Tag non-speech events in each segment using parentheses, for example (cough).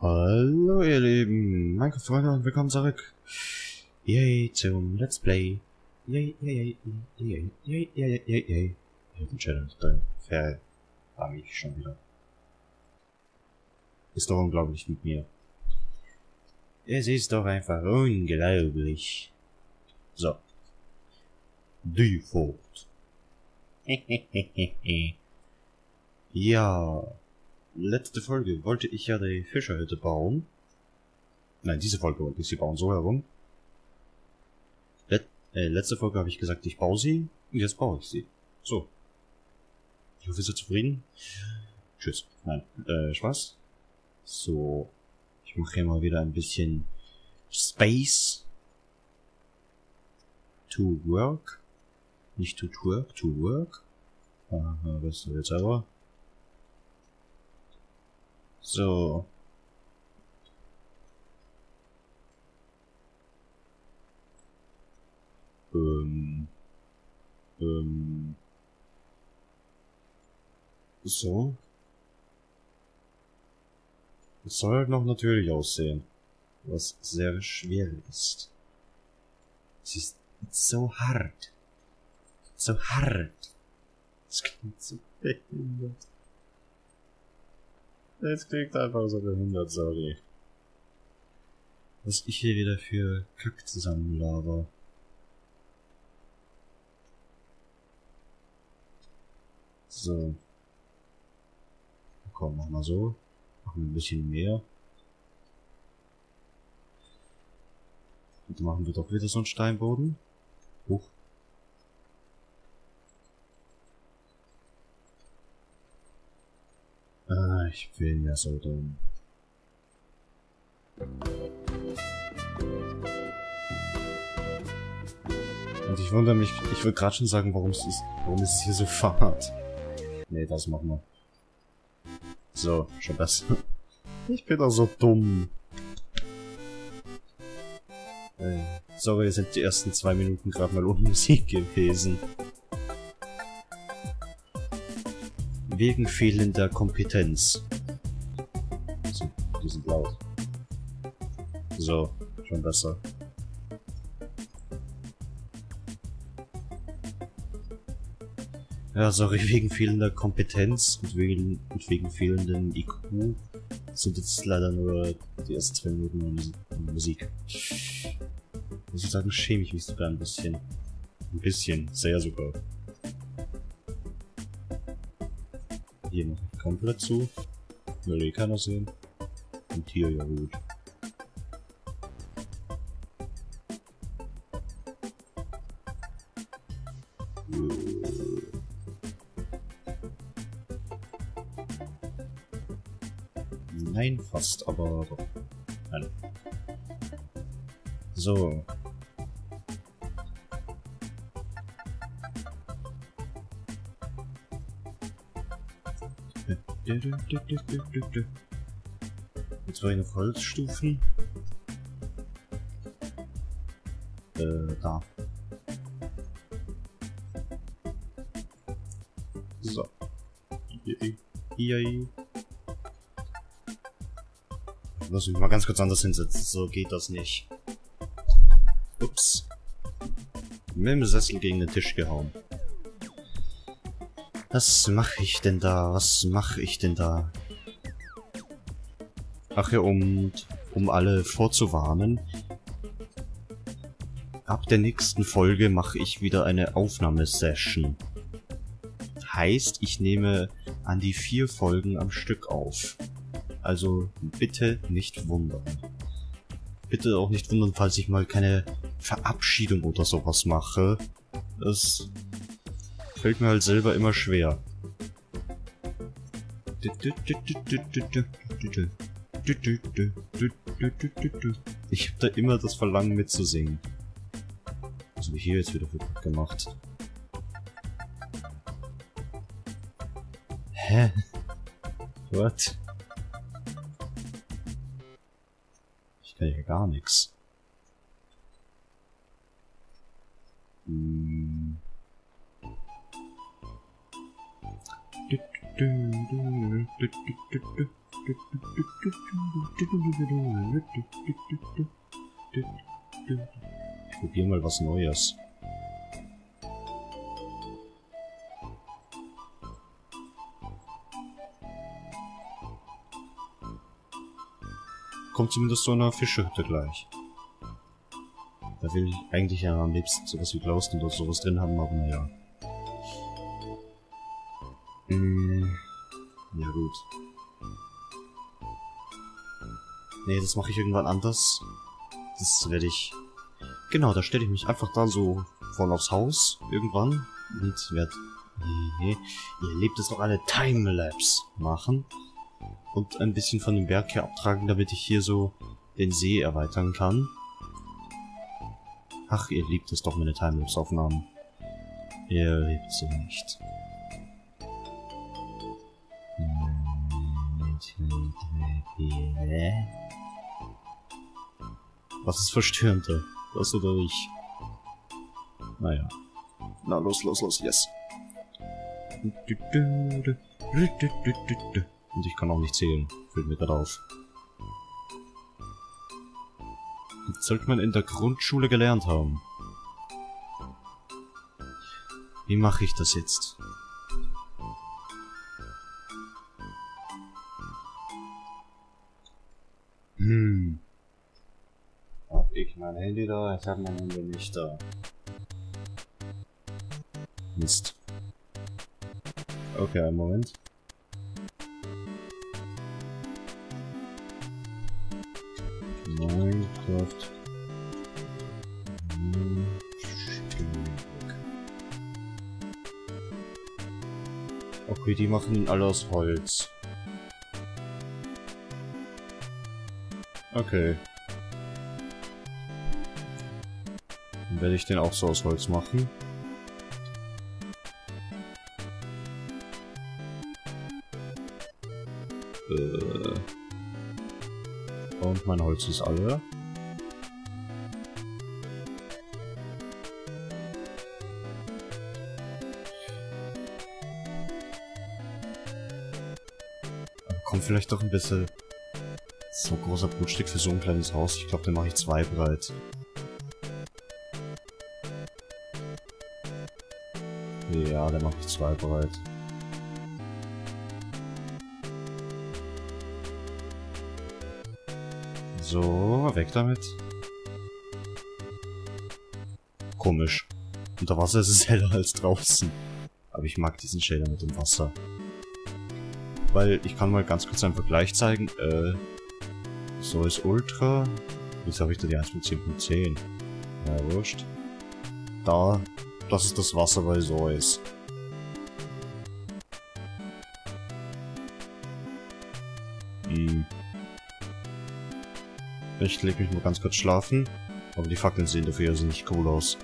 Hallo ihr Lieben, Minecraft-Freunde und willkommen zurück. Yay zum Let's Play. Yay, yay, yay, yay, yay, yay, yay, yay. Hidden Challenge, dann verarm ich schon wieder. Ist doch unglaublich mit mir. Es ist doch einfach unglaublich. So. Default. (laughs) ja. Letzte Folge wollte ich ja die Fischerhütte bauen. Nein, diese Folge wollte ich sie bauen, so herum. Let äh, letzte Folge habe ich gesagt, ich baue sie. Und jetzt baue ich sie. So. Ich hoffe, ihr seid zufrieden. Tschüss. Nein, äh, Spaß. So. Ich mache hier mal wieder ein bisschen Space. To work. Nicht to twerk, to work. Aha, weißt du jetzt aber. So. Ähm. Ähm. So. Es soll halt noch natürlich aussehen. Was sehr schwer ist. Es ist so hart. So hart. Es klingt so behindert. Es klingt einfach so behindert, sorry. Was ich hier wieder für Kack zusammenlaber. So. Komm, mach mal so. Machen wir ein bisschen mehr. Und dann machen wir doch wieder so einen Steinboden. Hoch. Ah, ich will ja so dumm. Und ich wundere mich, ich würde gerade schon sagen, warum es ist, warum ist es hier so fad. Nee, das machen wir. So, schon besser. (laughs) Ich bin doch so dumm. Äh, sorry, sind die ersten zwei Minuten gerade mal ohne Musik gewesen. Wegen fehlender Kompetenz. Die sind laut. So, schon besser. Ja, sorry, (laughs) wegen fehlender Kompetenz und wegen, und wegen fehlenden IQ sind jetzt leider nur die ersten zwei Minuten Musik. Muss ich sagen, schäme ich mich sogar ein bisschen. Ein bisschen, sehr sogar. Hier noch komplett zu. Will eh keiner sehen. Und hier ja gut. Nein, fast, aber doch. Nein. So. Jetzt war noch Holzstufen. Äh, da. So. Yay. Lass mich mal ganz kurz anders hinsetzen. So geht das nicht. Ups. Mit dem Sessel gegen den Tisch gehauen. Was mache ich denn da? Was mache ich denn da? Ach ja, um, um alle vorzuwarnen. Ab der nächsten Folge mache ich wieder eine Aufnahmesession. Heißt, ich nehme an die vier Folgen am Stück auf. Also bitte nicht wundern. Bitte auch nicht wundern, falls ich mal keine Verabschiedung oder sowas mache. Das fällt mir halt selber immer schwer. Ich hab da immer das Verlangen mitzusingen. Was habe ich hier jetzt wieder gemacht? Hä? What? kann ja gar nichts. Hm. Ich probiere mal was Neues. Kommt zumindest so eine Fischehütte gleich. Da will ich eigentlich ja am liebsten sowas wie Glausten oder sowas drin haben, aber naja. Hm, ja gut. Nee, das mache ich irgendwann anders. Das werde ich... Genau, da stelle ich mich einfach da so voll aufs Haus irgendwann und werde... Nee, ihr lebt es doch alle Timelapse machen und ein bisschen von dem Berg hier abtragen, damit ich hier so den See erweitern kann. Ach, ihr liebt es doch, meine Timelapse-Aufnahmen. Ihr liebt sie nicht. Was ist verstörender? Das oder ich? Naja. Na, los, los, los, yes. Und ich kann auch nicht zählen. Fällt mir gerade auf. Das sollte man in der Grundschule gelernt haben. Wie mache ich das jetzt? Hm. Hab ich mein Handy da? Ich hab mein Handy nicht da. Mist. Okay, einen Moment. Minecraft. Okay, die machen ihn alle aus Holz. Okay. Dann werde ich den auch so aus Holz machen. Äh. Und mein Holz ist alle. Kommt vielleicht doch ein bisschen so großer Brutstück für so ein kleines Haus. Ich glaube, den mache ich zwei breit. Ja, den mache ich zwei breit. So, weg damit. Komisch. Unter Wasser ist es (laughs) heller als draußen. Aber ich mag diesen Shader mit dem Wasser. Weil ich kann mal ganz kurz einen Vergleich zeigen. Äh, so ist Ultra. Jetzt habe ich da die 1.10.10. Ja, wurscht. Da, das ist das Wasser bei so ist. Ich leg mich mal ganz kurz schlafen. Aber die Fackeln sehen dafür also nicht cool aus.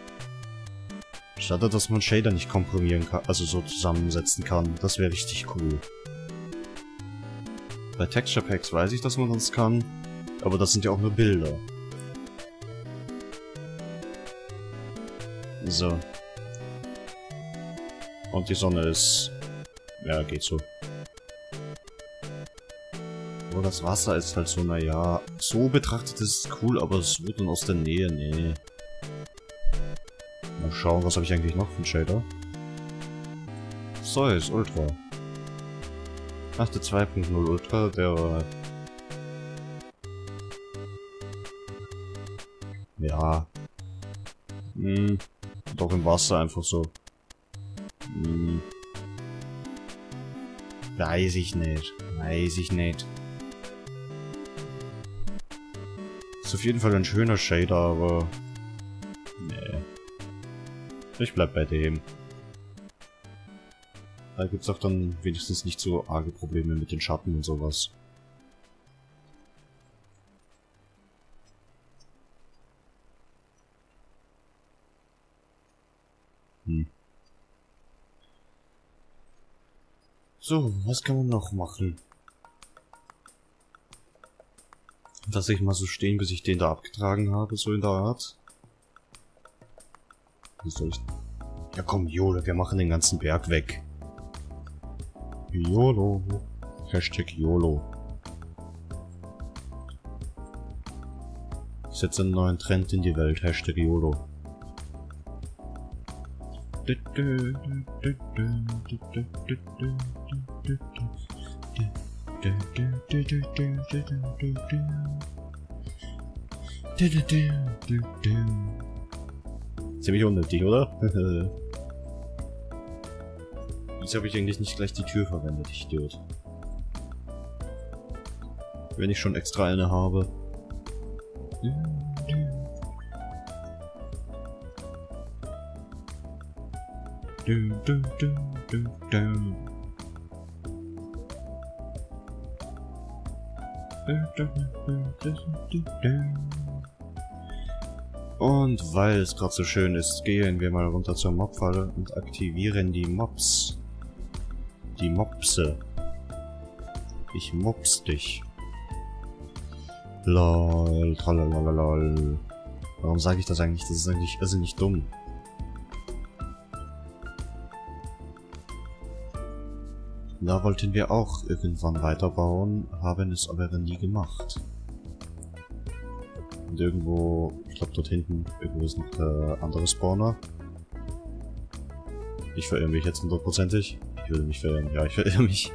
Schade, dass man Shader nicht komprimieren kann, also so zusammensetzen kann. Das wäre richtig cool. Bei Texture Packs weiß ich, dass man das kann. Aber das sind ja auch nur Bilder. So. Und die Sonne ist... Ja, geht so. Das Wasser ist halt so, naja, so betrachtet ist es cool, aber es wird dann aus der Nähe, nee. Mal schauen, was habe ich eigentlich noch für einen Shader? So, ist Ultra. Ach, der 2.0 Ultra, der war... Ja. Hm. Doch im Wasser einfach so. Hm. Weiß ich nicht. Weiß ich nicht. Ist auf jeden Fall ein schöner Shader, aber... Nee. Ich bleib bei dem. Da gibt's auch dann wenigstens nicht so arge Probleme mit den Schatten und sowas. Hm. So, was kann man noch machen? Lass ich mal so stehen, bis ich den da abgetragen habe, so in der Art. Wie soll ich... Ja komm, Jole, wir machen den ganzen Berg weg. YOLO. Hashtag YOLO. Ich setze einen neuen Trend in die Welt. Hashtag YOLO. Du, du, du, Ziemlich unnötig, oder? (laughs) Wieso habe ich eigentlich nicht gleich die Tür verwendet, Idiot? Wenn ich schon extra eine habe. Du, du, du, du, du. Du, du, du, du, du, du. Und weil es gerade so schön ist, gehen wir mal runter zur Mobfalle und aktivieren die Mobs. Die Mopse. Ich mops dich. Lol, tralalalal. Warum sage ich das eigentlich? Das ist eigentlich also nicht dumm. Da wollten wir auch irgendwann weiterbauen, haben es aber nie gemacht. Und irgendwo, ich glaube dort hinten, irgendwo ist noch der andere Spawner. Ich verirre mich jetzt hundertprozentig. Ich würde mich verirren. Ja, ich verirre mich.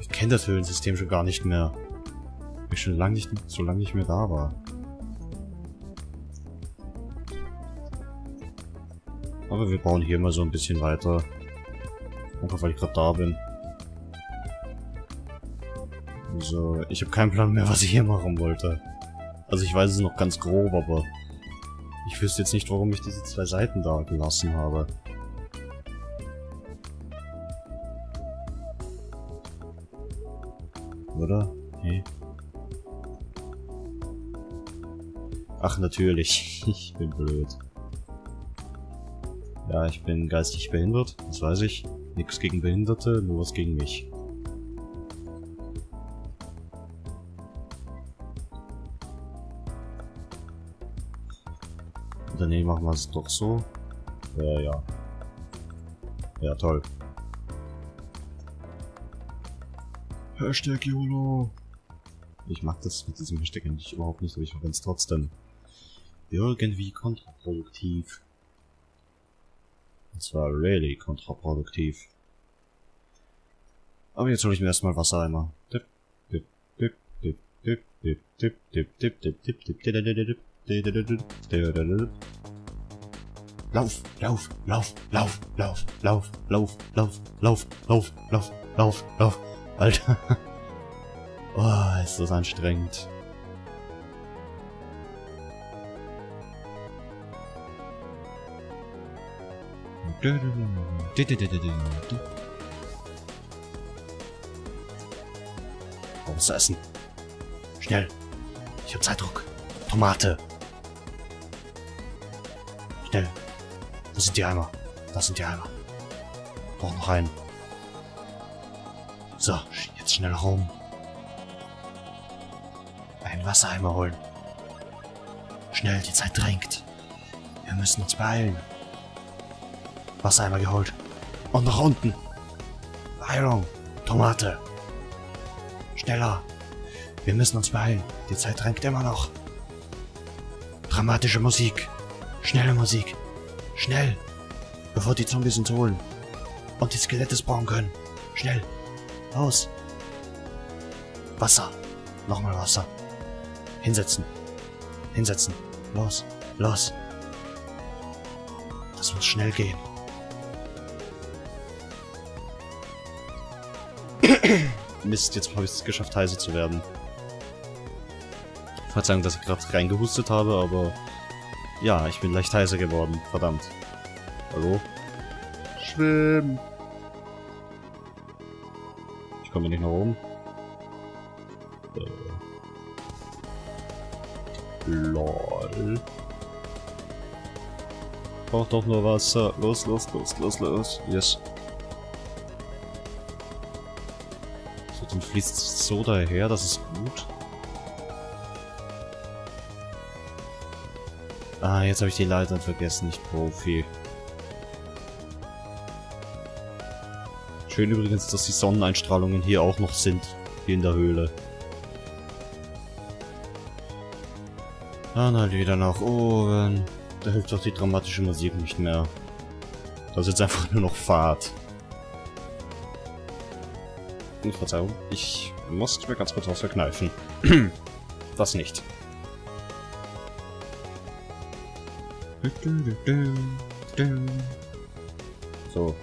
Ich kenne das Höhlensystem schon gar nicht mehr. Ich schon lange nicht, so lange nicht mehr da war. Aber wir bauen hier mal so ein bisschen weiter. Einfach weil ich gerade da bin. So, ich habe keinen Plan mehr, was ich hier machen wollte. Also ich weiß es noch ganz grob, aber ich wüsste jetzt nicht, warum ich diese zwei Seiten da gelassen habe. Oder? Nee. Ach, natürlich. (laughs) Ich bin blöd. Ja, ich bin geistig behindert, das weiß ich. Nichts gegen Behinderte, nur was gegen mich. Oder nee, machen wir es doch so. Ja, ja. Ja, toll. Hashtag YOLO. Ich mag das mit diesem Hashtag eigentlich überhaupt nicht, aber ich verwende es trotzdem. Irgendwie kontraproduktiv. Und zwar really kontraproduktiv. Aber jetzt hole ich mir erstmal Wassereimer. Lauf, lauf, lauf, lauf, lauf, lauf, lauf, lauf, lauf, lauf, lauf, lauf, lauf. Alter. Oh, ist das anstrengend. Was essen? Schnell. Ich hab Zeitdruck. Tomate. Schnell. Wo sind die Eimer? Das sind die Eimer. Brauch noch einen. So, jetzt schnell rum. Einen Wassereimer holen. Schnell, die Zeit drängt. Wir müssen uns beeilen. Wassereimer geholt. Und nach unten. Beeilung. Tomate. Schneller. Wir müssen uns beeilen. Die Zeit drängt immer noch. Dramatische Musik. Schnelle Musik. Schnell. Bevor die Zombies uns holen. Und die Skelette spawnen können. Schnell. Los. Wasser. Nochmal Wasser. Hinsetzen. Hinsetzen. Los. Los. Das muss schnell gehen. (coughs) Mist, jetzt habe ich es geschafft, heiser zu werden. Verzeihung, dass ich gerade reingehustet habe, aber... Ja, ich bin leicht heiser geworden. Verdammt. Hallo? Schwimmen komme nicht nach oben. Äh. Lol. Braucht doch nur Wasser. Los, los, los, los, los. Yes. So, dann fließt so daher, das ist gut. Ah, jetzt habe ich die Leitern vergessen, nicht Profi. Schön übrigens, dass die Sonneneinstrahlungen hier auch noch sind. Hier in der Höhle. Dann halt wieder nach oben. Da hilft doch die dramatische Musik nicht mehr. Da ist jetzt einfach nur noch Fahrt. Verzeihung, ich muss mir ganz kurz (clears throat) was verkneifen. das nicht. So.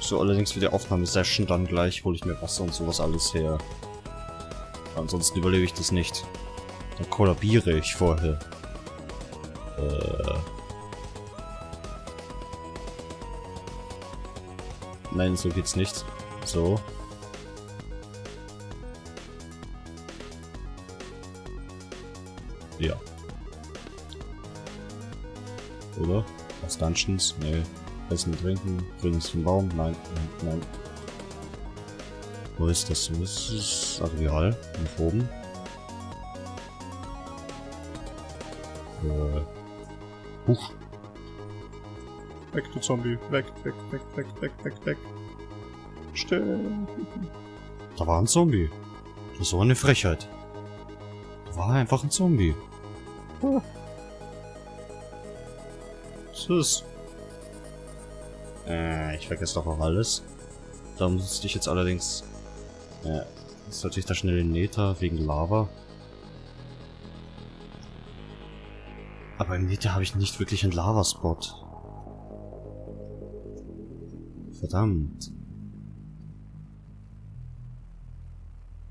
So, allerdings für die Aufnahmesession dann gleich hole ich mir Wasser und sowas alles her. Ansonsten überlebe ich das nicht. Dann kollabiere ich vorher. Äh. Nein, so geht's nicht. So. Aus Dungeons? Nee. Essen, trinken, Grünes vom Baum? Nein, nein, nein. Wo ist das? Wo ist das Areal? Nach oben. Äh. Huch. Weg, du Zombie. Weg, weg, weg, weg, weg, weg, weg. Still. Da war ein Zombie. Das war eine Frechheit. Da war einfach ein Zombie. Oh. Tschüss. Äh, ich vergesse doch auch alles. Da musste ich jetzt allerdings... Jetzt sollte ich da schnell in Neta wegen Lava. Aber im Neta habe ich nicht wirklich einen Lavaspot. Verdammt.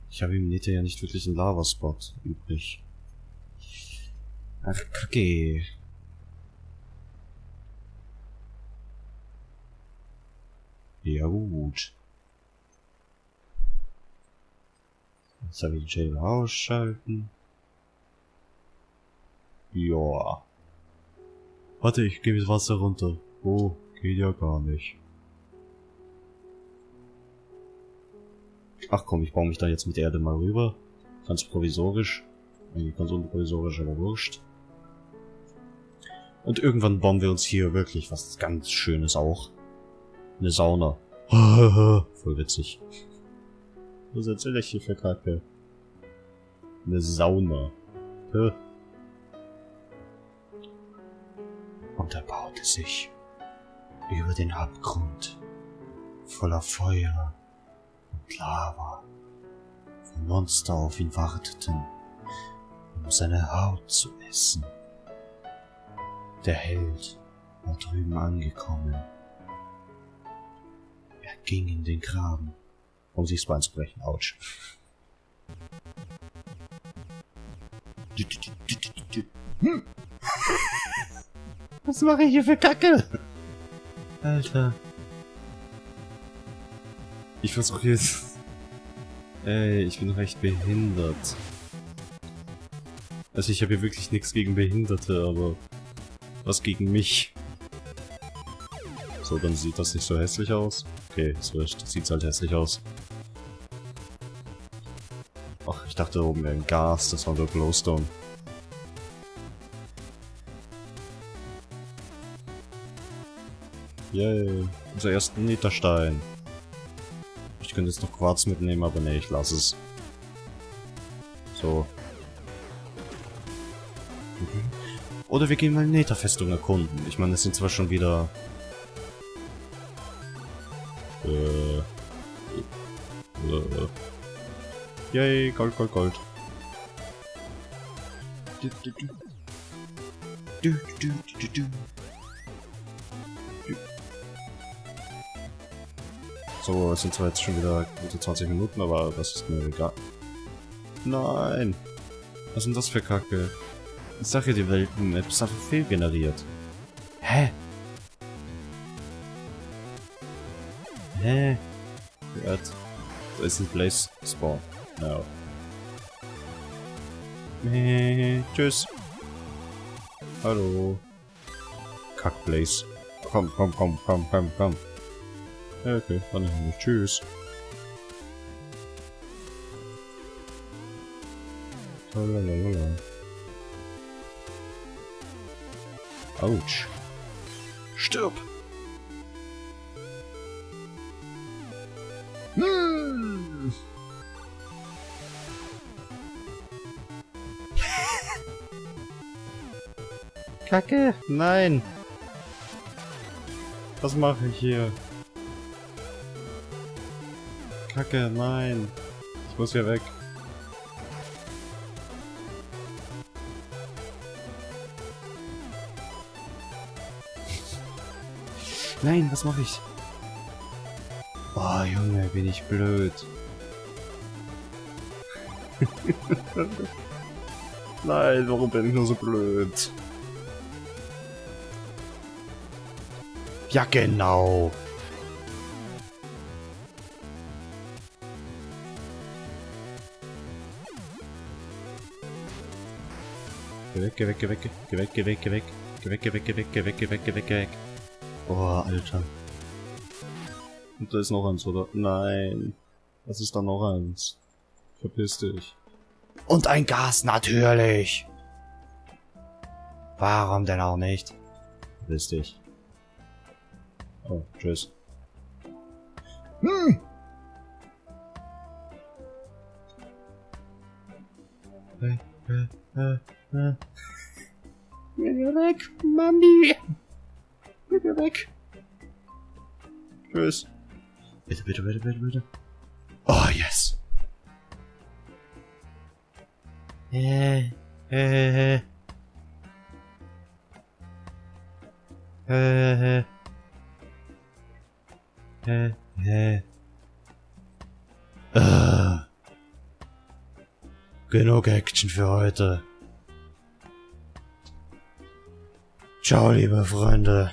Ich habe im Neta ja nicht wirklich einen Lavaspot übrig. Ach, kacke. Jetzt habe ich die Jail ausschalten. Ja. Warte, ich gebe das Wasser runter. Oh, geht ja gar nicht. Ach komm, ich baue mich da jetzt mit Erde mal rüber. Ganz provisorisch. Eigentlich ganz unprovisorisch, aber wurscht. Und irgendwann bauen wir uns hier wirklich was ganz Schönes auch. Eine Sauna. (laughs) Voll witzig. Was erzähl ich hier für Kacke? Eine Sauna. Hä? Und er baute sich über den Abgrund voller Feuer und Lava, wo Monster auf ihn warteten, um seine Haut zu essen. Der Held war drüben angekommen. Ging in den Graben, um sich das Bein zu brechen. Autsch. Hm. Was mache ich hier für Kacke? Alter. Ich versuche jetzt... Ey, ich bin recht behindert. Also ich habe hier wirklich nichts gegen Behinderte, aber... Was gegen mich? So, dann sieht das nicht so hässlich aus. Okay, ist wurscht. Sieht halt hässlich aus. Ach, ich dachte oben wäre ein Gas. Das war der Glowstone. Yay, unser ersten Nitterstein. Ich könnte jetzt noch Quarz mitnehmen, aber nee, ich lasse es. So. Mhm. Oder wir gehen mal Netherfestung erkunden. Ich meine, es sind zwar schon wieder... Yay, Gold, Gold, Gold. Du, du, du. Du, du, du, du, du. So, es sind zwar jetzt schon wieder gute 20 Minuten, aber das ist mir egal. Nein! Was sind das für Kacke? Ich sag ja, die Welten-Map ist einfach fehlgeneriert. Hä? Hä? Gehört. Da ist ein Place Spawn. No. Nee, tschüss. Hallo. Kackblaze. Komm, komm, komm, komm, komm, komm. Ja, okay, dann hin. Tschüss. Lalalala. Autsch. Stirb! Hm. Kacke! Nein! Was mache ich hier? Kacke, nein! Ich muss hier weg. Nein, was mache ich? Oh, Junge, bin ich blöd. (laughs) Nein, warum bin ich nur so blöd? Ja, genau. Geh weg, geh weg, geh weg, geh weg, geh weg, geh weg, geh weg, geh weg, geh weg, geh weg, geh weg, geh weg, geh weg. Boah, Alter. Und da ist noch eins, oder? Nein. Was ist da noch eins? Verpiss dich. Und ein Gas, natürlich! Warum denn auch nicht? Verpiss dich. Oh, tschüss. Hm! Äh. Geh weg, Mami! Geh weg! Tschüss. Bitte, bitte, bitte, bitte, bitte. Action für heute. Ciao, liebe Freunde.